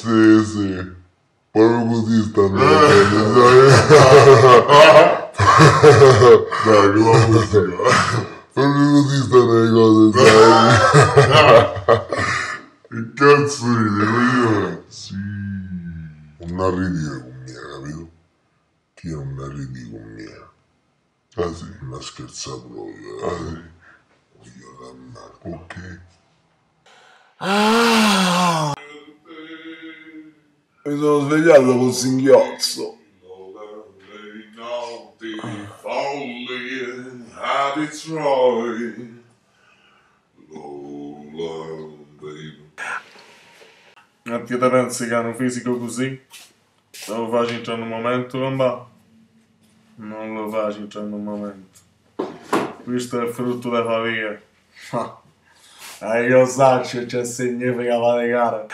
Sí, sí. Pueblo budista, ¿no? Pueblo budista, ¿no? Cazzo di Sì. Una ridita con me, capito? Che era una. Ah sì. Una scherzata. Ah Ok. Ah. Mi sono svegliato con singhiozzo. a che te pensi che hanno fisico così? Lo faccio in un momento, comba? Non lo faccio in un momento. Questo è il frutto della famiglia. Ah, io so che c'è significa faticare.